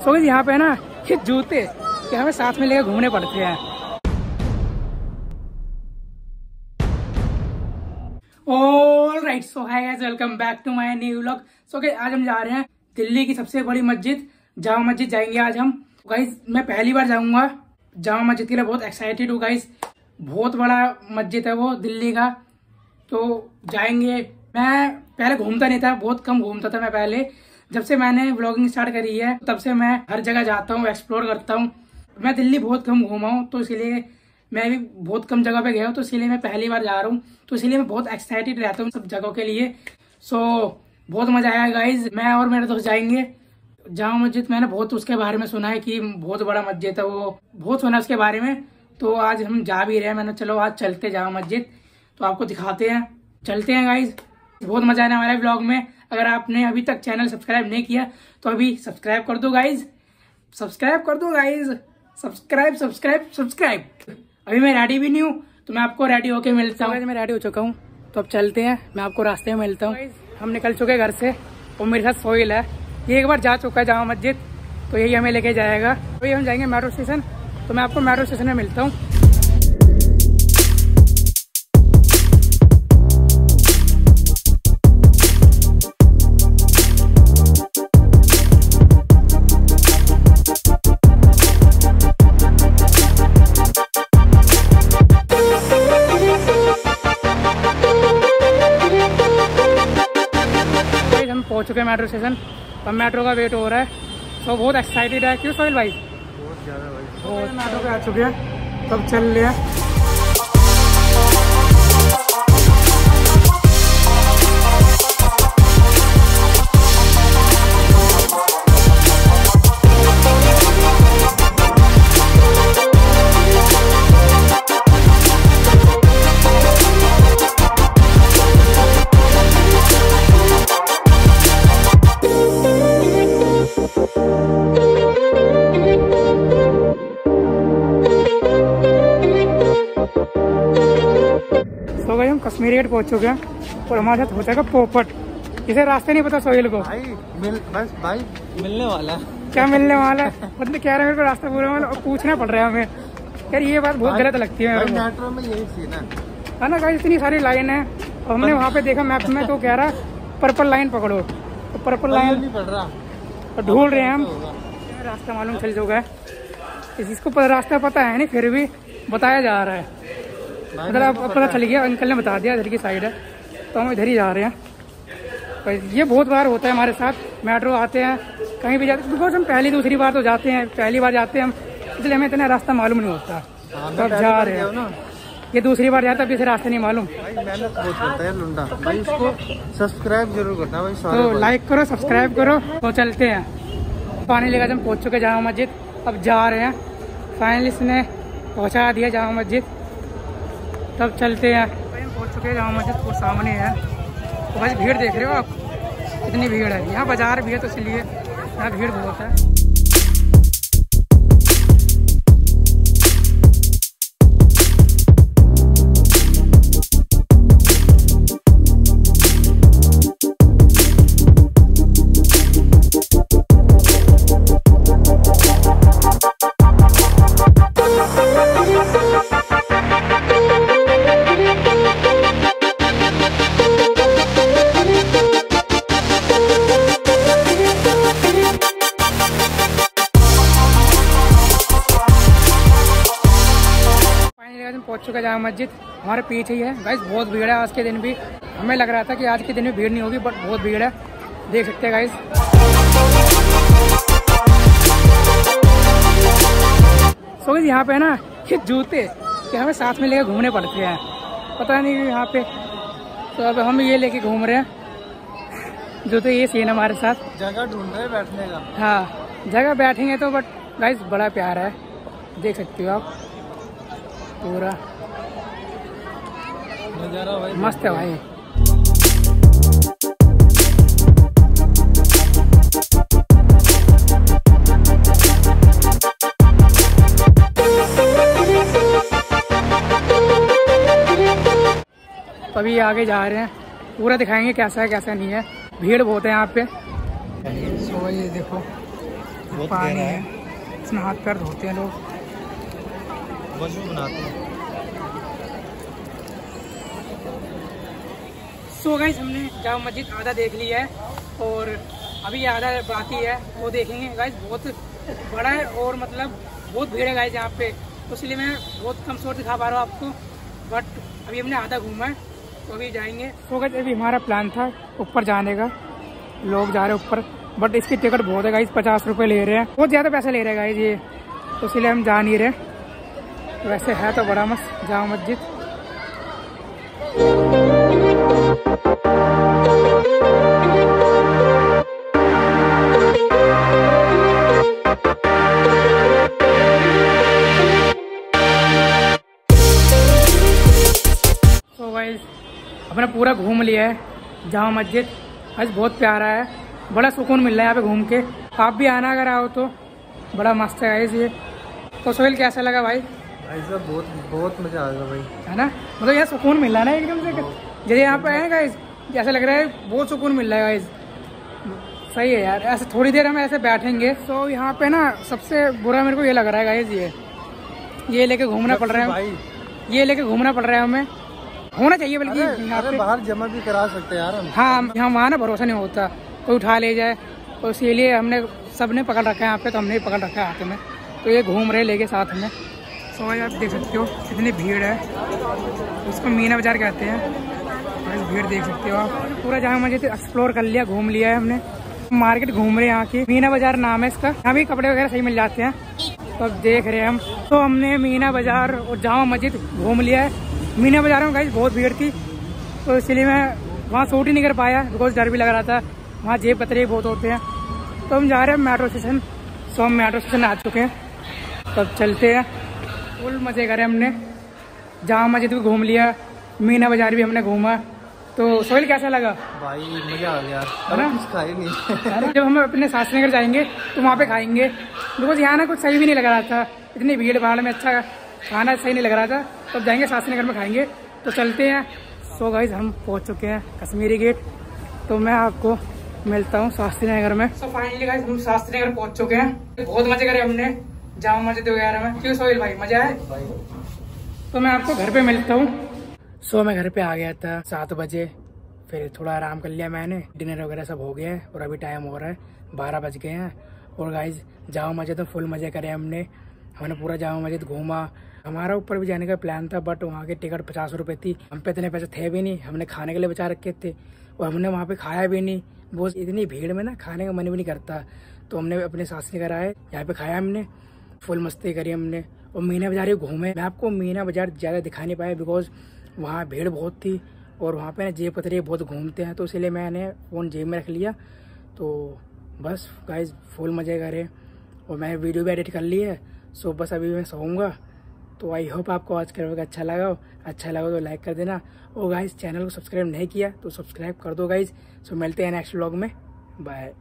सो यहाँ पे ना, ये जूते कि हमें साथ में लेकर घूमने पड़ते हैं। All right so hi guys welcome back to my new vlog so guys आज हम जा रहे हैं दिल्ली की सबसे बड़ी मस्जिद, जामा मस्जिद जाएँगे आज हम। गाइस मैं पहली बार जाऊँगा। जामा मस्जिद के लिए बहुत एक्साइटेड हूँ गाइस बहुत बड़ा मस्जिद है वो दिल्ली का। तो जाएँगे। मैं पहले घूमता नहीं था, बहुत कम घूमता था मैं पहले। जब से मैंने ब्लॉगिंग स्टार्ट करी है तब से मैं हर जगह जाता हूँ एक्सप्लोर करता हूँ। मैं दिल्ली बहुत कम घूमा हूँ तो इसलिए मैं भी बहुत कम जगह पे गया हूँ तो इसलिए मैं पहली बार जा रहा हूँ। तो इसलिए मैं बहुत एक्साइटेड रहता हूँ सब जगहों के लिए। सो so, बहुत मज़ा आया गाइज़ मैं और मेरे दोस्त जाएँगे। जामा मस्जिद मैंने बहुत उसके बारे में सुना है कि बहुत बड़ा मस्जिद है वो। बहुत सुना उसके बारे में। तो आज हम जा भी रहे हैं मैंने चलो आज चलते जामा मस्जिद। तो आपको दिखाते हैं। चलते हैं गाइज़ बहुत मज़ा आया हमारे ब्लॉग में। अगर आपने अभी तक चैनल सब्सक्राइब नहीं किया तो अभी सब्सक्राइब कर दो गाइज़ सब्सक्राइब कर दो गाइज़ सब्सक्राइब सब्सक्राइब सब्सक्राइब। अभी मैं रेडी भी नहीं हूँ तो मैं आपको रेडी होके मिलता हूँ। मैं रेडी हो चुका हूँ। तो अब चलते हैं मैं आपको रास्ते में मिलता हूँ। हम निकल चुके हैं घर से और मेरे साथ सोइल है। ये एक बार जा चुका है जामा मस्जिद तो यही हमें लेके जाएगा। तो ये हम जाएँगे मेट्रो स्टेशन तो मैं आपको मेट्रो स्टेशन में मिलता हूँ। चुके हैं मेट्रो स्टेशन। अब मेट्रो का वेट हो रहा है। तो बहुत एक्साइटेड है। क्यों सोहेल भाई? बहुत ज़्यादा भाई। बहुत मेट्रो पे आ चुके हैं। तब चल रहे हैं। गेट पहुँच चुके हैं और हमारे साथ हो जाएगा पोपट। इसे रास्ते नहीं पता सोहेल को। भाई मिल बस भाई। मिलने वाला है। क्या मिलने वाला है? मतलब कह रहे हैं मेरे को रास्ता पूरा वाला और पूछना पड़ रहा है हमें। यार ये बात बहुत गलत लगती है भाई मेट्रो में यही सीन है। है ना गाइस इतनी सारी लाइन है। और हमने वहाँ पे देखा मैप में तो कह रहा है पर्पल लाइन पकड़ो तो पर्पल लाइन नहीं पड़ रहा। और ढूंढ रहे हैं हम। रास्ता मालूम चल चुका है इसको पर रास्ता पता है नहीं फिर भी बताया जा रहा है। मतलब पता चल गया अंकल ने बता दिया इधर की साइड है तो हम इधर ही जा रहे हैं। पर ये बहुत बार होता है हमारे साथ मेट्रो आते हैं कहीं भी जाते बिकॉज़ हम पहली दूसरी बार तो जाते हैं पहली बार जाते हैं हम इसलिए हमें इतना रास्ता मालूम नहीं होता। हाँ, तो अब जा रहे हैं। ना। ये दूसरी बार जाता है इसे रास्ता नहीं मालूम। मेहनत बहुत करता है लुंडा। भाई इसको सब्सक्राइब ज़रूर करना भाई तो लाइक करो सब्सक्राइब करो तो चलते हैं। पानी लेकर हम पहुँच चुके जामा मस्जिद अब जा रहे हैं। फाइनली इसने पहुँचा दिया जामा मस्जिद। तब चलते हैं। पहुँच चुके हैं मस्जिद को सामने है। तो भाई, भीड़ देख रहे हो आप? कितनी भीड़ है। यहाँ बाज़ार भी है तो इसलिए यहाँ भीड़ बहुत है। पहुँच चुके जामा मस्जिद हमारे पीछे ही है। गाइस बहुत भीड़ है आज के दिन भी। हमें लग रहा था कि आज के दिन में भीड़ नहीं होगी बट बहुत भीड़ है। देख सकते हैं गाइस सो गाइस यहाँ पे है ना ये जूते कि हमें साथ में लेकर घूमने पड़ते हैं। पता नहीं यहाँ पे। तो अब हम ये लेके घूम रहे हैं। जूते ये सीन हमारे साथ। जगह ढूंढ रहे बैठने का। हाँ जगह बैठेंगे तो बट गाइस बड़ा प्यार है। देख सकते हो आप। पूरा। नज़ारा भाई। मस्त है भाई। अभी आगे जा रहे हैं। पूरा दिखाएँगे कैसा है कैसा नहीं है। भीड़ बहुत है यहाँ पे। सो ये देखो पानी है। है। इसमें हाथ पैर धोते हैं लोग। वज़ू बनाते हैं। सो गाइस हमने जामा मस्जिद आधा देख लिया है और अभी आधा बाकी है, वो देखेंगे। गाइस बहुत बड़ा है और मतलब बहुत भीड़ है गाइस यहाँ पे। तो इसलिए मैं बहुत कम शोर दिखा पा रहा हूँ आपको। बट अभी हमने आधा घूमा है तो अभी जाएँगे। तो गाइस अभी हमारा प्लान था ऊपर जाने का। लोग जा रहे हैं ऊपर बट इसकी टिकट बहुत है गाइस पचास रुपये ले रहे हैं। बहुत ज़्यादा पैसे ले रहे हैं गाइस ये। तो इसलिए हम जा नहीं रहे। वैसे है तो बड़ा मस्त जामा मस्जिद। तो अपने पूरा घूम लिया है जामा मस्जिद। आज बहुत प्यारा है, बड़ा सुकून मिल रहा है यहाँ पे घूम के। आप भी आना अगर आओ तो बड़ा मस्त है ये। तो सोहेल, कैसा लगा भाई? बहुत बहुत मज़ा आ गया भाई। है ना? मतलब यहाँ सुकून मिल रहा है ना एकदम से। जैसे यहाँ पे आए गाइस ऐसा लग रहा है बहुत सुकून मिल रहा है गाइस सही है यार ऐसे थोड़ी देर हम ऐसे बैठेंगे तो यहाँ पे ना सबसे बुरा मेरे को ये लग रहा है गाइस ये। ये लेके घूमना पड़ रहा है। भाई। ये लेके घूमना पड़ रहा है हमें। होना चाहिए बल्कि बाहर जमा भी करा सकते हैं यार हम। हाँ यहाँ वहाँ ना भरोसा नहीं होता। कोई उठा ले जाए तो इसीलिए हमने सबने पकड़ रखा है यहाँ पे तो हमने भी पकड़ रखा है हाथ में। तो ये घूम रहे लेके साथ में। तो भाई आप देख सकते हो कितनी भीड़ है। उसको मीना बाज़ार कहते हैं। भीड़ देख सकते हो आप। पूरा जहाँ मस्जिद एक्सप्लोर कर लिया, घूम लिया है हमने। मार्केट घूम रहे हैं यहाँ की। मीना बाज़ार नाम है इसका। यहाँ भी कपड़े वगैरह सही मिल जाते हैं। तो अब देख रहे हैं हम। तो हमने मीना बाज़ार और जामा मस्जिद घूम लिया है। मीना बाज़ार में गाइस बहुत भीड़ थी। तो इसलिए मैं वहाँ शूट ही नहीं कर पाया बिकॉज़ डर भी लग रहा था। वहाँ जेब कतरे बहुत होते हैं। तो हम जा रहे हैं मेट्रो स्टेशन सो हम मेट्रो स्टेशन आ चुके हैं। तब चलते हैं। फुल मज़े करे हमने। जामा मस्जिद भी घूम लिया। मीना बाज़ार भी हमने घूमा। तो सोहेल कैसा लगा? भाई मज़ा आ गया। है ना? कुछ खाए नहीं। जब हम अपने शास्त्री जाएँगे तो वहाँ पे खाएँगे। बिकॉज़ यहाँ ना कुछ सही भी नहीं लग रहा था। इतनी भीड़ भाड़ में अच्छा खाना सही नहीं लग रहा था। तो अब जाएँगे शास्त्री नगर में खाएँगे। तो चलते हैं। सो गाइज़ हम पहुँच चुके हैं कश्मीरी गेट तो मैं आपको मिलता हूँ शास्त्री नगर में। सो फाइनली गाइज़ हम शास्त्री नगर पहुँच चुके हैं। बहुत मज़े करे हमने। जामा मस्जिद वगैरह में। क्यों सोहेल भाई, मज़ा है? तो मैं आपको घर पे मिलता हूँ। सो मैं घर पे आ गया था सात बजे। फिर थोड़ा आराम कर लिया मैंने। डिनर वगैरह सब हो गया है और अभी टाइम हो रहा है। बारह बज गए हैं। और गाइज़ जामा मस्जिद में फुल मज़े करे हमने। हमने पूरा जामा मस्जिद घूमा। हमारा ऊपर भी जाने का प्लान था बट वहाँ की टिकट पचास रुपये थी। हम पे इतने पैसे थे भी नहीं। हमने खाने के लिए बचा रखे थे। और हमने वहाँ पे खाया भी नहीं। वो इतनी भीड़ में ना खाने का मन भी नहीं करता। तो हमने अपने सास घर आए। यहाँ पे खाया हमने। फुल मस्ती करी हमने। और मीना बाज़ार ही घूमे। मैं आपको मीना बाज़ार ज़्यादा दिखा नहीं पाया बिकॉज़ वहाँ भीड़ बहुत थी और वहाँ पे ना जेब कतरे बहुत घूमते हैं तो इसलिए मैंने फ़ोन जेब में रख लिया। तो बस गाइज़ फुल मज़े करे। और मैंने वीडियो भी एडिट कर ली है सो बस अभी मैं सोऊँगा। तो आई होप आपको आज का वीडियो अच्छा लगा हो। अच्छा लगा तो लाइक कर देना। और गाइज़ चैनल को सब्सक्राइब नहीं किया तो सब्सक्राइब कर दो गाइज़ सो मिलते हैं नेक्स्ट व्लॉग में। बाय